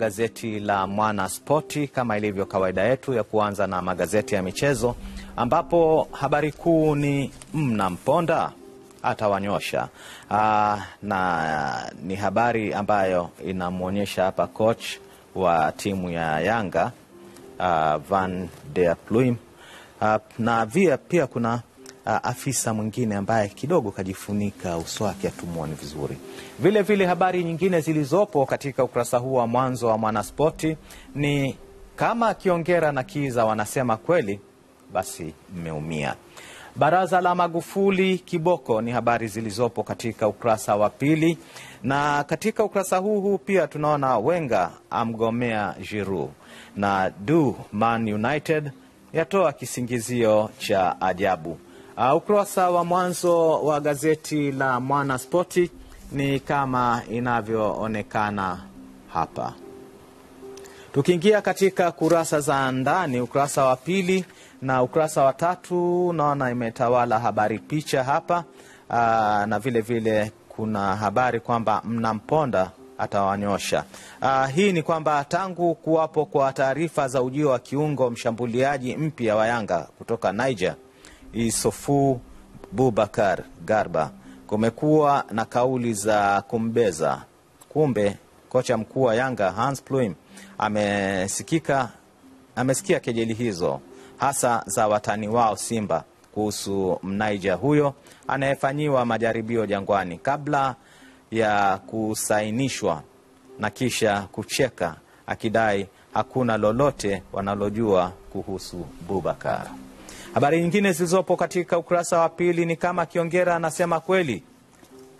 Gazeti la Mwana Spoti kama ilivyo kawaida yetu ya kuanza na magazeti ya michezo, ambapo habari kuu ni mna mponda atawanyosha. Aa, na ni habari ambayo inamwonyesha hapa coach wa timu ya Yanga uh, Van der Pluim uh, na via pia kuna afisa mwingine ambaye kidogo kajifunika uso wake hatumwoni vizuri. Vile vile habari nyingine zilizopo katika ukurasa huu wa mwanzo wa Mwanaspoti ni kama Kiongera na Kiza wanasema kweli, basi mmeumia. Baraza la Magufuli kiboko ni habari zilizopo katika ukurasa wa pili, na katika ukurasa huu huu pia tunaona Wenga amgomea Giroud na du Man United yatoa kisingizio cha ajabu. Uh, ukurasa wa mwanzo wa gazeti la Mwana Spoti ni kama inavyoonekana hapa. Tukiingia katika kurasa za ndani, ukurasa wa pili na ukurasa wa tatu unaona imetawala habari picha hapa. Aa, na vile vile kuna habari kwamba mnamponda atawanyosha. Aa, hii ni kwamba tangu kuwapo kwa taarifa za ujio wa kiungo mshambuliaji mpya wa Yanga kutoka Niger Isofu Bubakar Garba kumekuwa na kauli za kumbeza. Kumbe kocha mkuu wa Yanga Hans Pluim amesikika amesikia kejeli hizo hasa za watani wao Simba kuhusu mnaija huyo anayefanyiwa majaribio Jangwani kabla ya kusainishwa na kisha kucheka akidai hakuna lolote wanalojua kuhusu Bubakar. Habari nyingine zilizopo katika ukurasa wa pili ni kama Kiongera anasema kweli.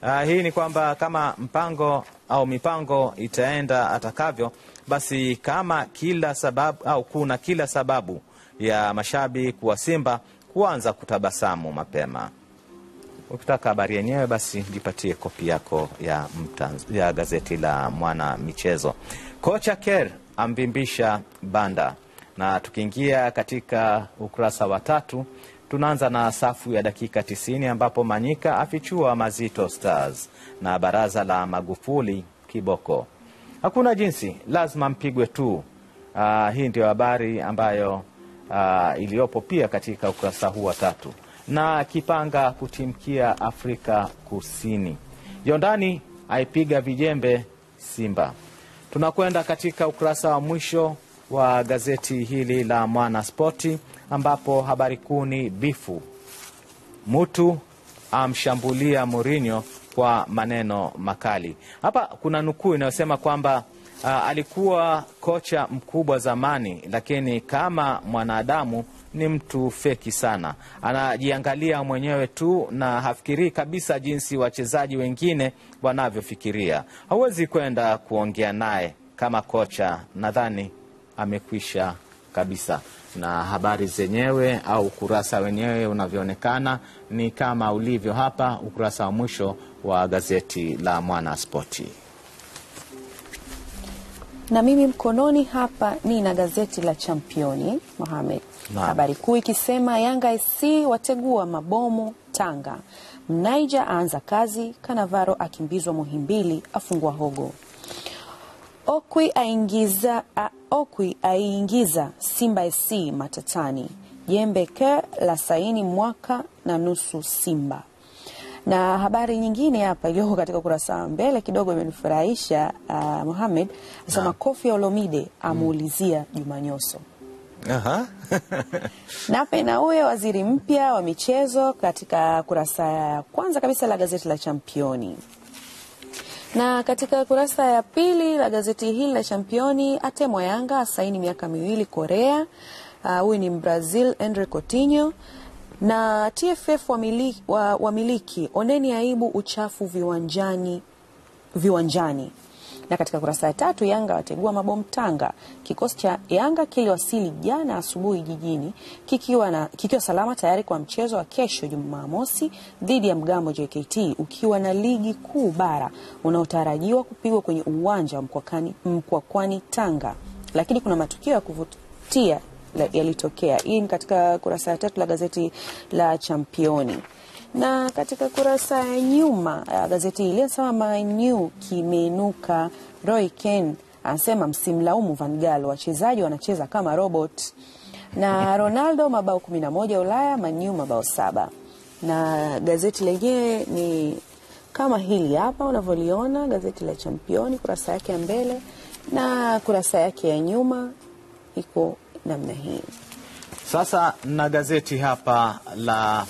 Uh, hii ni kwamba kama mpango au mipango itaenda atakavyo, basi kama kila sababu au kuna kila sababu ya mashabiki wa Simba kuanza kutabasamu mapema. Ukitaka habari yenyewe basi jipatie kopi yako ya, mtanz, ya gazeti la Mwana Michezo. Kocha Ker ambimbisha banda, na tukiingia katika ukurasa wa tatu tunaanza na safu ya dakika 90 ambapo Manyika afichua mazito Stars na baraza la Magufuli kiboko. Hakuna jinsi, lazima mpigwe tu. Uh, hii ndio habari ambayo uh, iliyopo pia katika ukurasa huu wa tatu. Na Kipanga kutimkia Afrika Kusini, Jondani aipiga vijembe Simba. Tunakwenda katika ukurasa wa mwisho wa gazeti hili la Mwana Spoti ambapo habari kuu ni bifu, Mutu amshambulia Mourinho kwa maneno makali. Hapa kuna nukuu inayosema kwamba uh, alikuwa kocha mkubwa zamani, lakini kama mwanadamu ni mtu feki sana, anajiangalia mwenyewe tu na hafikirii kabisa jinsi wachezaji wengine wanavyofikiria. Hauwezi kwenda kuongea naye kama kocha, nadhani amekwisha kabisa. Na habari zenyewe au ukurasa wenyewe unavyoonekana ni kama ulivyo hapa, ukurasa wa mwisho wa gazeti la Mwana Spoti. Na mimi mkononi hapa ni na gazeti la Championi Mohamed, habari kuu ikisema Yanga SC wategua mabomu Tanga, Mnaija aanza kazi, Kanavaro akimbizwa Muhimbili afungua hogo Okwi aingiza, a, Okwi aiingiza Simba SC matatani. Jembe ke la saini mwaka na nusu Simba. Na habari nyingine hapa iliyoko katika ukurasa wa mbele kidogo imenifurahisha. Uh, Mohamed asema Kofi Olomide amuulizia Juma Nyoso. Aha. Nape na huyo waziri mpya wa michezo katika kurasa ya kwanza kabisa la gazeti la Championi na katika kurasa ya pili la gazeti hili la Championi, atemwa Yanga asaini miaka miwili Korea. Huyu uh, ni Brazil Andre Coutinho na TFF wamiliki, wa, wamiliki oneni aibu uchafu viwanjani, viwanjani. Na katika kurasa ya tatu Yanga wategua mabomu Tanga. Kikosi cha Yanga kiliwasili jana asubuhi jijini kikiwa, na, kikiwa salama tayari kwa mchezo wa kesho Jumamosi dhidi ya Mgambo JKT ukiwa na ligi kuu bara unaotarajiwa kupigwa kwenye uwanja wa Mkwakwani, Tanga, lakini kuna matukio ya kuvutia yalitokea. Hii ni katika kurasa ya tatu la gazeti la Championi. Na katika kurasa ya nyuma ya gazeti hili anasema Man kimeinuka, Roy Ken anasema msimlaumu Van Gaal, wachezaji wanacheza kama robot. Na Ronaldo mabao 11 Ulaya, Manyu mabao saba. Na gazeti lenyewe ni kama hili hapa unavyoliona, gazeti la Championi, kurasa yake ya mbele na kurasa yake ya nyuma iko namna hii. Sasa na gazeti hapa la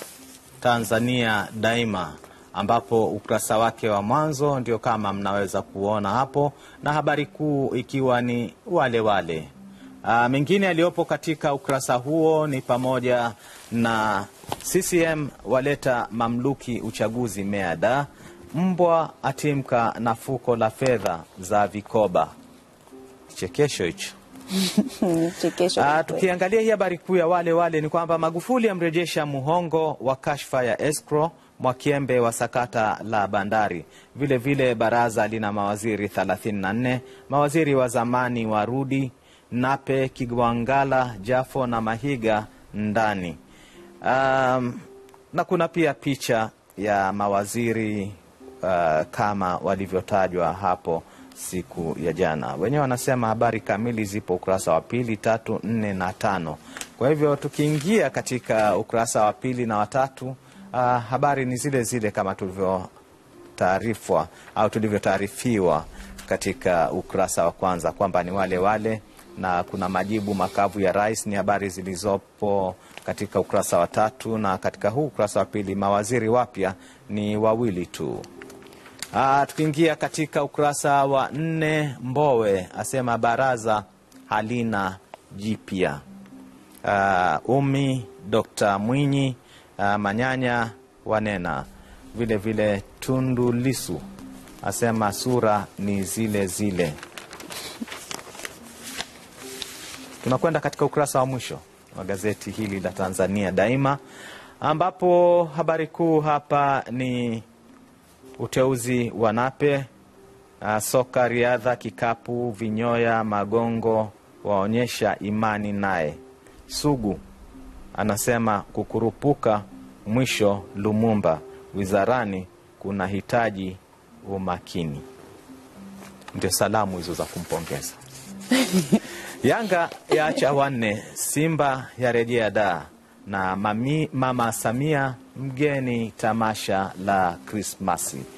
Tanzania Daima ambapo ukurasa wake wa mwanzo ndio kama mnaweza kuona hapo, na habari kuu ikiwa ni wale wale. Uh, mengine yaliyopo katika ukurasa huo ni pamoja na CCM waleta mamluki uchaguzi meada, mbwa atimka na fuko la fedha za vikoba. Chekesho hicho. Ah, tukiangalia hii habari kuu ya wale wale ni kwamba Magufuli amrejesha Muhongo wa kashfa ya escrow, Mwakiembe wa sakata la bandari. Vile vile baraza lina mawaziri 34, mawaziri wa zamani wa Rudi, Nape, Kigwangala, Jafo na Mahiga ndani. Um, na kuna pia picha ya mawaziri uh, kama walivyotajwa hapo siku ya jana. Wenyewe wanasema habari kamili zipo ukurasa wa pili, tatu, nne na tano. Kwa hivyo tukiingia katika ukurasa wa pili na watatu, uh, habari ni zile zile kama tulivyotaarifwa au tulivyotaarifiwa katika ukurasa wa kwanza kwamba ni wale wale, na kuna majibu makavu ya rais, ni habari zilizopo katika ukurasa wa tatu, na katika huu ukurasa wa pili mawaziri wapya ni wawili tu. Ah, tukiingia katika ukurasa wa nne, Mbowe asema baraza halina jipya. Uh, Umi Dr. Mwinyi uh, Manyanya wanena vile vile. Tundu Lisu asema sura ni zile zile. Tunakwenda katika ukurasa wa mwisho wa gazeti hili la Tanzania Daima, ambapo habari kuu hapa ni uteuzi wa Nape, uh, soka, riadha, kikapu, vinyoya, magongo waonyesha imani naye. Sugu anasema kukurupuka mwisho Lumumba wizarani kuna hitaji umakini. Ndio salamu hizo za kumpongeza. Yanga yaacha wanne, Simba yarejea da na mami, mama Samia mgeni tamasha la Krismasi.